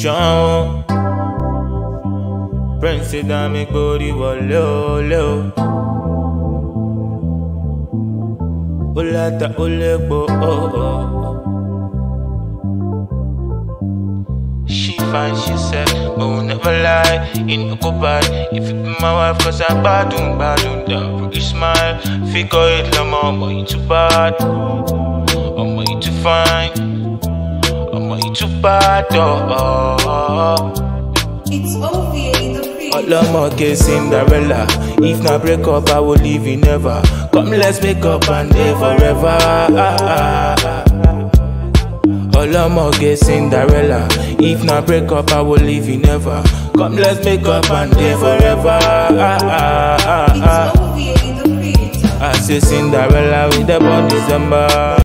ṣan o prince dá mi gbórí wọlé o lé o. ó láta ó o. She fine, she said, but will never lie. You no go bad if you be my wife, cause I badun, badun, that pretty smile. Figure it, lama, but you too bad. Oh, you too fine. You too bad, oh. It's OVA, the creator. Cinderella If na break up, I will leave you never Come let's make up and live forever Ọlọ́mọge Cinderella If na break up, I will leave you never Come let's make up and live forever It's OVA, the creator. I say Cinderella with the born December